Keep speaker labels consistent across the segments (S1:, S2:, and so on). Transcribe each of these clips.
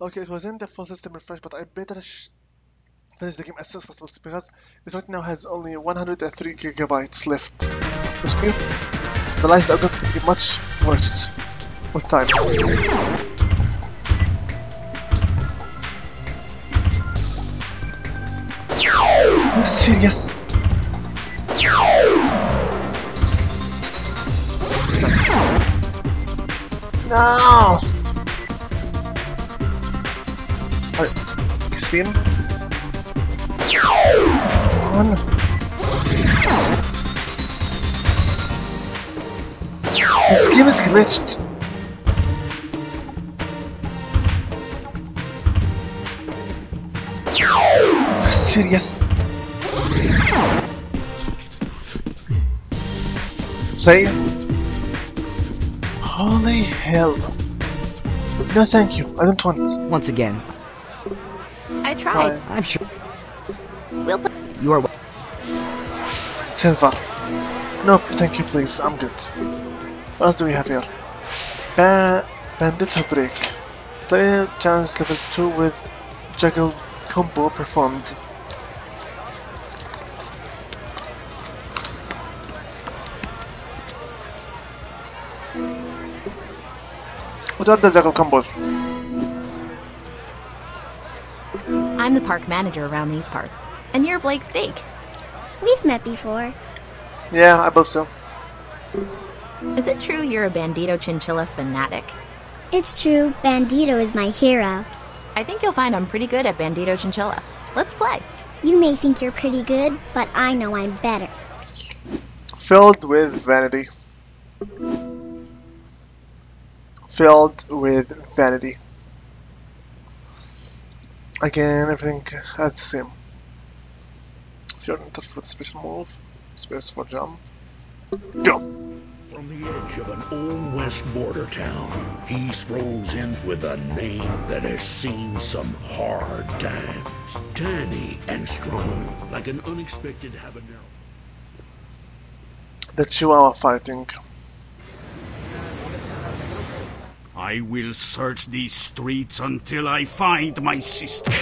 S1: Okay, it was in the full system refresh, but I better sh finish the game as soon as possible because it right now has only 103 gigabytes left. The lives are going to be much worse with time. Serious? No! You see him? One. The game is glitched. Serious? Say Holy hell. No thank you, I don't want.
S2: Once again,
S3: I tried.
S2: I'm sure
S3: We'll put
S2: you are.
S1: Silva. No, thank you please, I'm good. What else do we have here? Ba Bandito Break. Player challenge level 2 with juggle combo performed. What are the juggle combos?
S3: I'm the park manager around these parts. And you're Blake Stake.
S4: We've met before.
S1: Yeah, I believe so.
S3: Is it true you're a Bandito Chinchilla fanatic?
S4: It's true, Bandito is my hero.
S3: I think you'll find I'm pretty good at Bandito Chinchilla. Let's play.
S4: You may think you're pretty good, but I know I'm better.
S1: Filled with vanity. Filled with vanity. Again, everything has the same. Zero enter for the special move, space for jump. Go!
S5: From the edge of an old west border town, he strolls in with a name that has seen some hard times. Tiny and strong, like an unexpected habanero.
S1: The Chihuahua fighting.
S6: I will search these streets until I find my sister.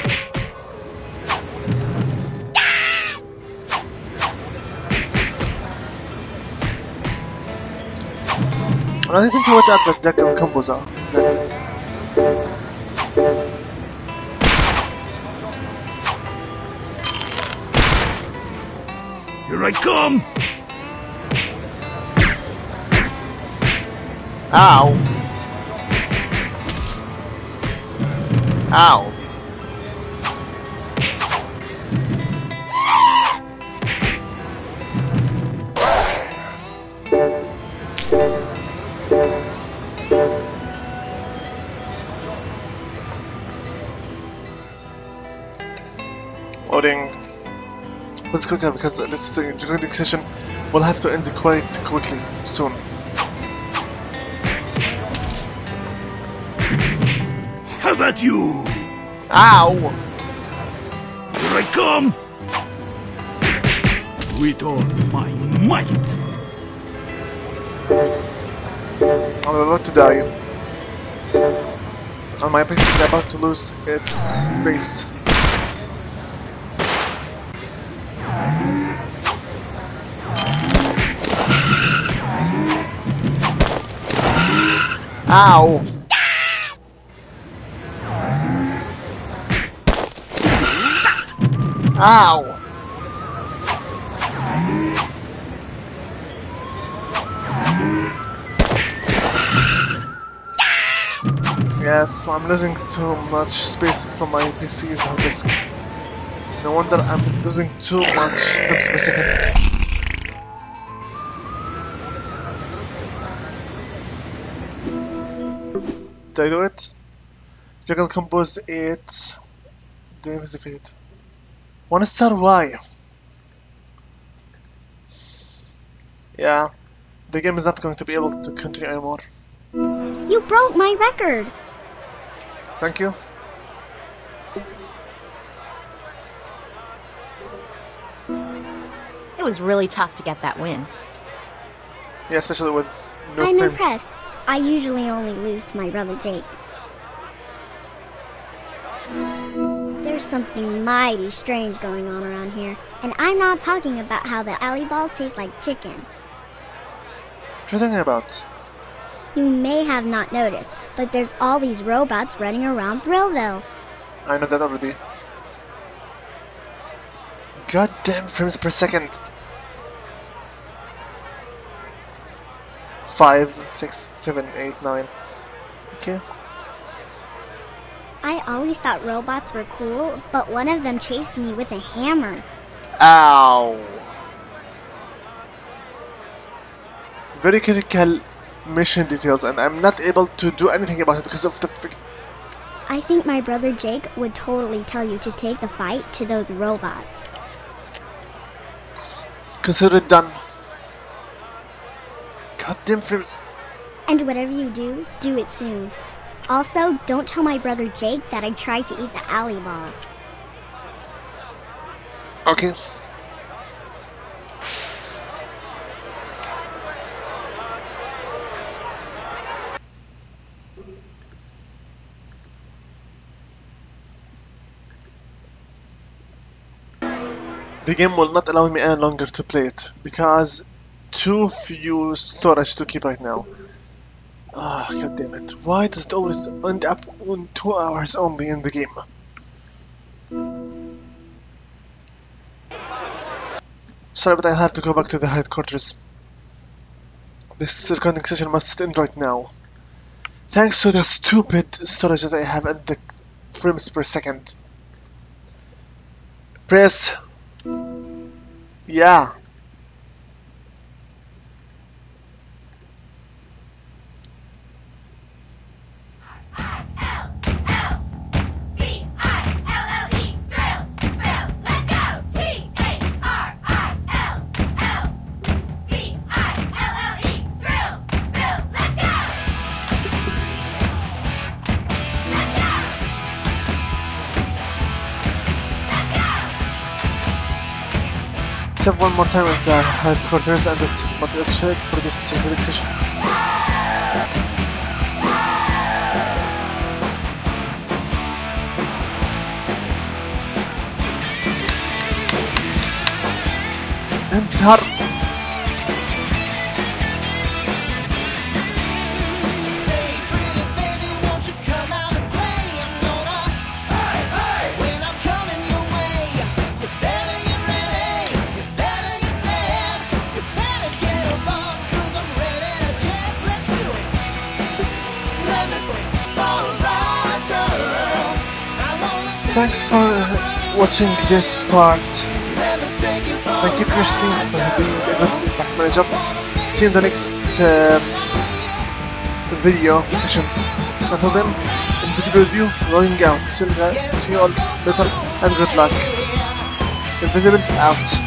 S1: Thing to what that the juggle combos are.
S6: Here I come!
S1: Ow! Ow! Loading. Let's quicker because this is recording session will have to end quite quickly soon.
S6: About you?
S1: Ow!
S6: Here I come! With all my might!
S1: I'm about to die. And my PC is about to lose its base. Ow! Ow! Yes, I'm losing too much space for my PCs. No wonder I'm losing too much frames per second. Did I do it? Juggle Combos 8. Dames of 8. One star Y. Yeah, the game is not going to be able to continue anymore.
S4: You broke my record.
S1: Thank you.
S3: It was really tough to get that win.
S1: Yeah, especially with no
S4: I'm
S1: frames.
S4: impressed. I usually only lose to my brother Jake. Something mighty strange going on around here. And I'm not talking about how the alley balls taste like chicken.
S1: What are you talking about?
S4: You may have not noticed, but there's all these robots running around Thrillville.
S1: I know that already. Goddamn frames per second. Five, six, seven, eight, nine. Okay.
S4: I always thought robots were cool, but one of them chased me with a hammer.
S1: Ow. Very critical mission details, and I'm not able to do anything about it because of the freak.
S4: I think my brother Jake would totally tell you to take the fight to those robots.
S1: Consider it done. Goddamn frames.
S4: And whatever you do, do it soon. Also, don't tell my brother Jake that I tried to eat the alley balls.
S1: Okay. The game will not allow me any longer to play it because too few storage to keep right now. Ah, damn it. Why does it always end up on two hours only in the game? Sorry, but I have to go back to the headquarters. This recording session must end right now. Thanks to the stupid storage that I have and the frames per second. Press. Yeah. Except one more time with the headquarters and the material check for
S2: this presentation. And her
S1: Thanks for watching this part. Thank you,
S2: ride,
S1: for being a good impact manager. See you in the next um, video session. Until then, Invisible View rolling out. See you all later and good luck. Invisible out.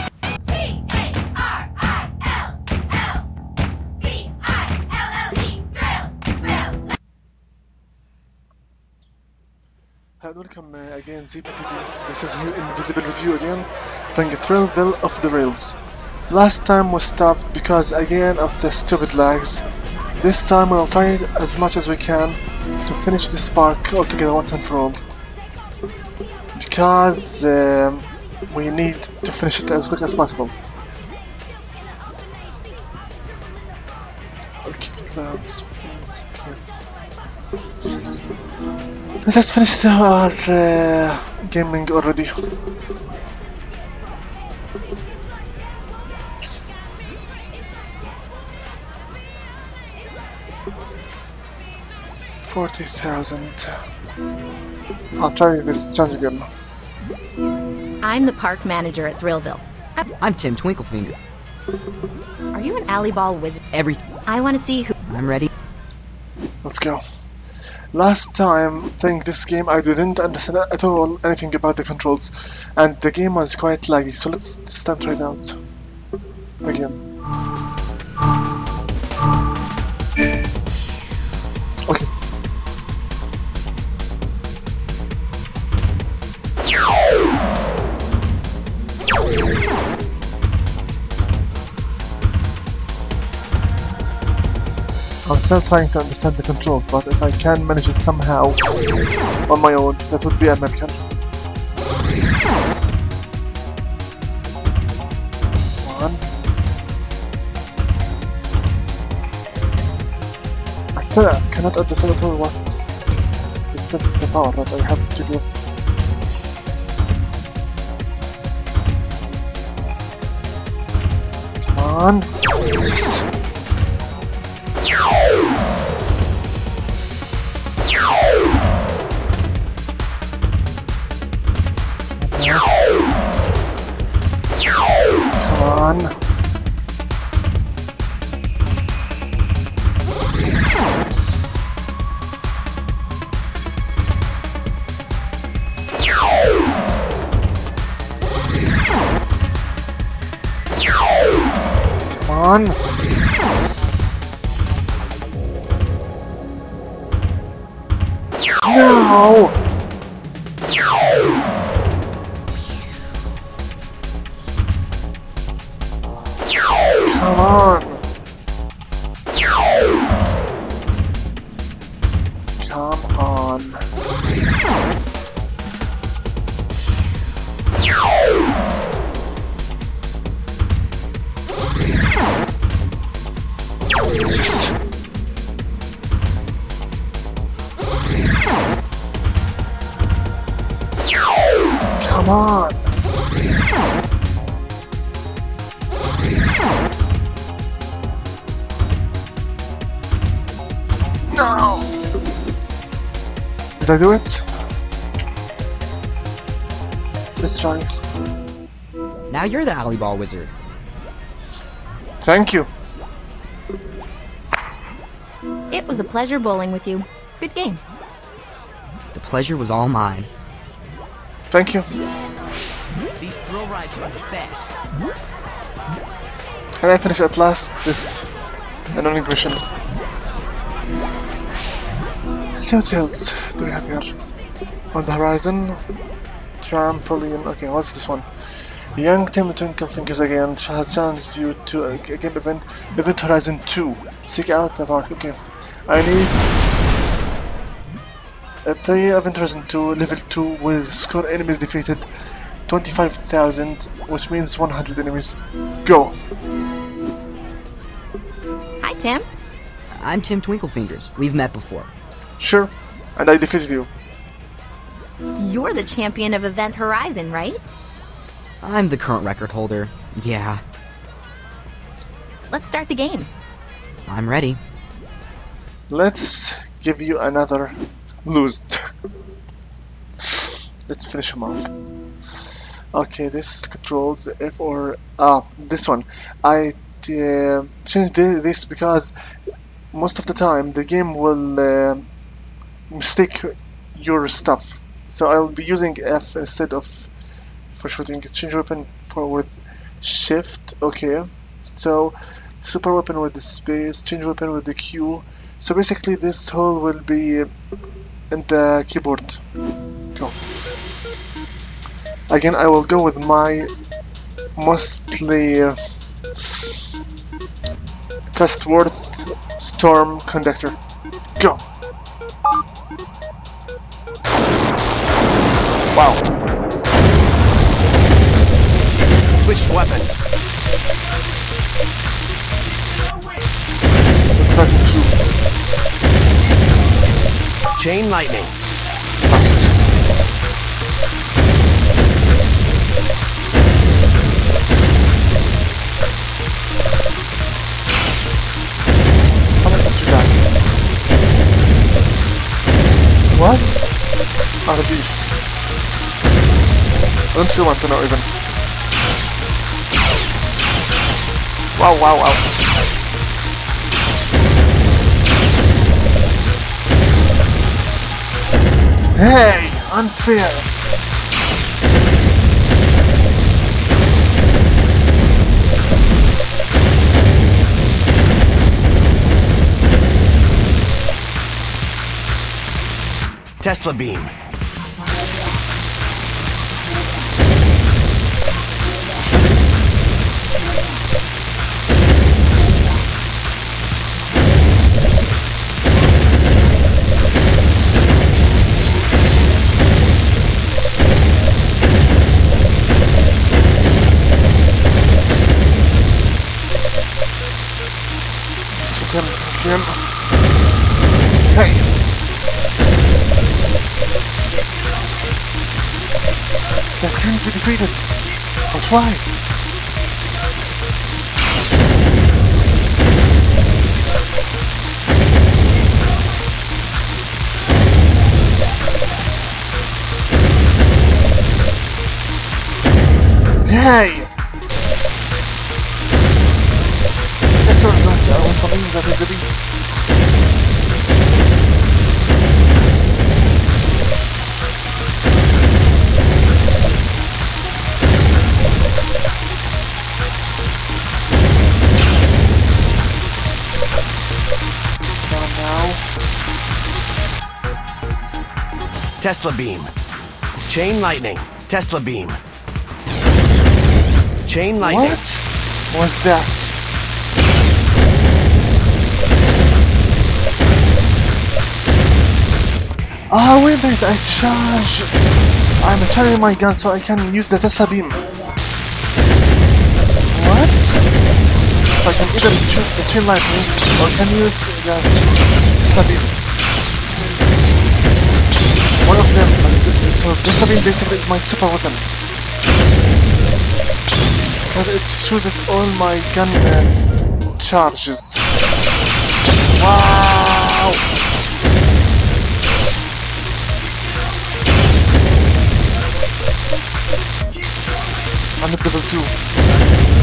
S1: Welcome uh, again, ZPTV. This is Invisible with you again, playing Thrillville Off the Rails. Last time we stopped because again of the stupid lags. This time we'll try as much as we can to finish this park altogether once and for all. Because um, we need to finish it as quick as possible. Let's finish our uh, gaming already. Forty thousand. I'll try this challenge again.
S3: I'm the park manager at Thrillville.
S7: I'm Tim Twinklefinger.
S3: Are you an alley ball wizard?
S7: Everything.
S3: I want to see who.
S7: I'm ready.
S1: Let's go. Last time playing this game, I didn't understand at all anything about the controls, and the game was quite laggy. So let's this time try it out again. Okay. I'm still trying to understand the controls, but if I can manage it somehow on my own, that would be American. One. I still cannot add the total one. It's the power that I have to do. Come on. Come on! No! Did I do it? Let's try.
S7: Now you're the alley ball wizard.
S1: Thank you.
S3: It was a pleasure bowling with you. Good game.
S7: The pleasure was all mine.
S1: Thank you.
S8: These thrill rides are the best.
S1: Can I finish at last with an only question? Details do we have here? On the horizon, trampoline. Okay, what's this one? Young Tim Twinkle Fingers again has challenged you to a g- game event, Event Horizon 2. Seek out the park. Okay, I need a play Event Horizon 2 level 2 with score enemies defeated 25,000, which means 100 enemies. Go.
S3: Hi, Tim.
S7: I'm Tim Twinklefingers. We've met before.
S1: Sure, and I defeated you.
S3: You're the champion of Event Horizon, right?
S7: I'm the current record holder. Yeah,
S3: Let's start the game.
S7: I'm ready.
S1: Let's give you another lose. Let's finish him off. Okay, this controls F or ah this one. I uh, changed this because most of the time the game will uh, mistake your stuff. So I'll be using F instead of for shooting. Change weapon for with shift. Okay. So super weapon with the space. Change weapon with the Q. So basically this whole will be in the keyboard. Go. Again, I will go with my mostly uh, trustworthy storm conductor. Go.
S8: Lightning.
S1: What are these? I don't really want to know even. Wow, wow, wow. Hey, unfair.
S8: Tesla beam.
S1: vai! Hey! Essa é a vamos fazer um
S8: Tesla beam. Chain lightning. Tesla beam. Chain lightning.
S1: What was that? Ah, wait a minute, I charge. I'm charging my gun so I can use the Tesla beam. What? So I can either shoot the chain lightning or can use the Tesla beam. Them, so beam basically is my super weapon. Because it chooses all my gun uh, charges. Wow! I'm level 2.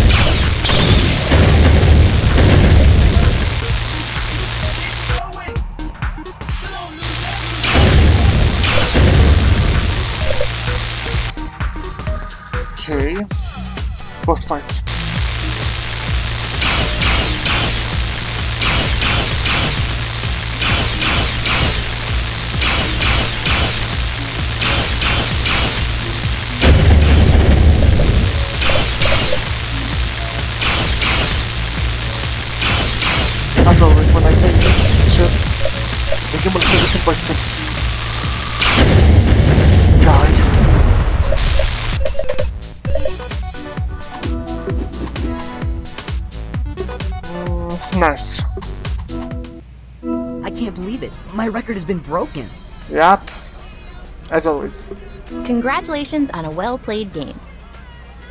S1: Boss
S7: record has been broken.
S1: Yep. As always.
S3: Congratulations on a well played game.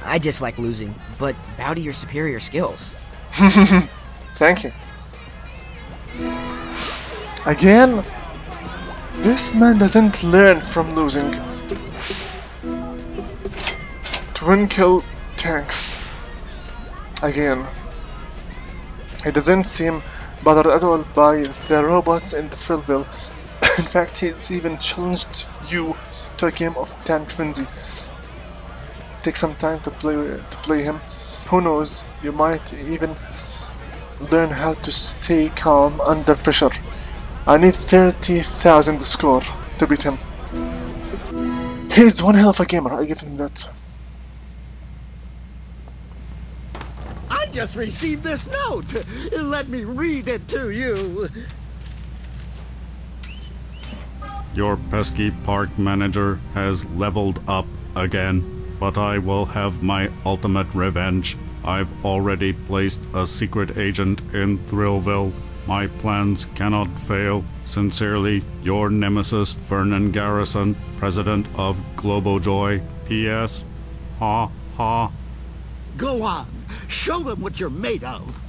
S7: I dislike losing, but bow to your superior skills.
S1: Thank you. Again? This man doesn't learn from losing. Twin kill tanks. Again. He doesn't seem bothered at all by the robots in the Thrillville. in fact, he's even challenged you to a game of Tank Frenzy. Take some time to play to play him. Who knows? You might even learn how to stay calm under pressure. I need 30,000 score to beat him. He's one hell of a gamer, I give him that.
S9: Just received this note. Let me read it to you.
S6: Your pesky park manager has leveled up again, but I will have my ultimate revenge. I've already placed a secret agent in Thrillville. My plans cannot fail. Sincerely, your nemesis, Vernon Garrison, President of Globojoy. P.S. Ha ha.
S9: Go on. Show them what you're made of.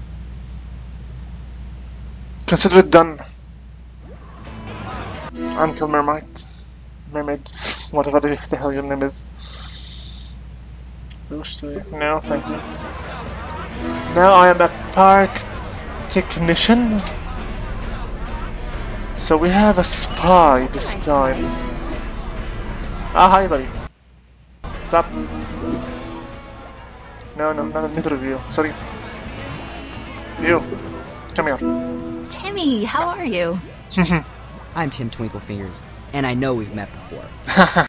S1: Consider it done. Uncle Mermaid. Mermaid. Whatever the, hell your name is. No, thank you. Now I am a park technician. So we have a spy this time. Ah, hi, buddy. Stop. No, no, not neither of you. Sorry. You. Come here.
S3: Timmy, how are you?
S7: I'm Tim Twinkle Fingers, and I know we've met before.